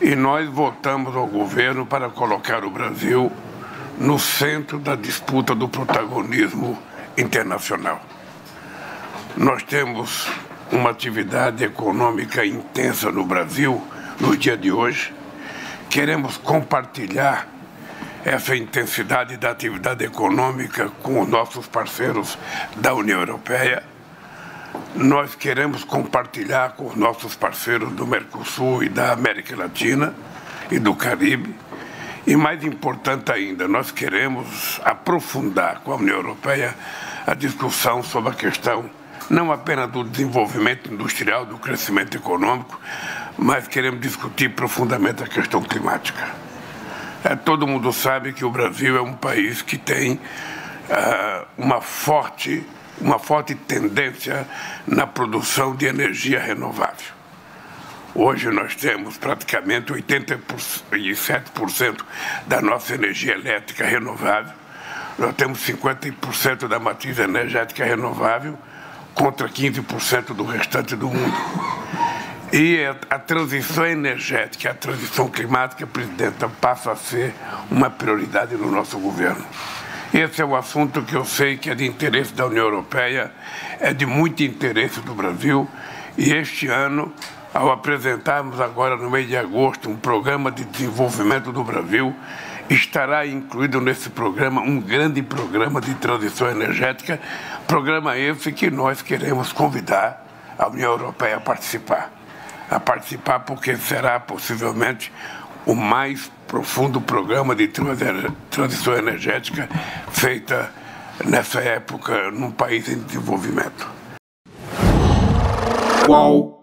E nós votamos ao governo para colocar o Brasil no centro da disputa do protagonismo internacional. Nós temos uma atividade econômica intensa no Brasil no dia de hoje. Queremos compartilhar essa intensidade da atividade econômica com os nossos parceiros da União Europeia. Nós queremos compartilhar com os nossos parceiros do Mercosul e da América Latina e do Caribe. E mais importante ainda, nós queremos aprofundar com a União Europeia a discussão sobre a questão não apenas do desenvolvimento industrial, do crescimento econômico, mas queremos discutir profundamente a questão climática. É, todo mundo sabe que o Brasil é um país que tem uh, uma, forte, uma forte tendência na produção de energia renovável. Hoje nós temos praticamente 87% da nossa energia elétrica renovável. Nós temos 50% da matriz energética renovável contra 15% do restante do mundo. E a transição energética, a transição climática, presidenta, passa a ser uma prioridade no nosso governo. Esse é um assunto que eu sei que é de interesse da União Europeia, é de muito interesse do Brasil, e este ano, ao apresentarmos agora no mês de agosto um programa de desenvolvimento do Brasil, estará incluído nesse programa um grande programa de transição energética, programa esse que nós queremos convidar a União Europeia a participar. A participar porque será possivelmente o mais profundo programa de transição energética feita nessa época num país em desenvolvimento. Qual